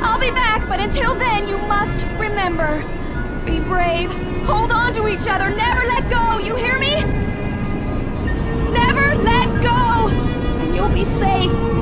I'll be back, but until then, you must remember. Be brave. Hold on to each other. Never let go. You hear me? Never let go. And you'll be safe.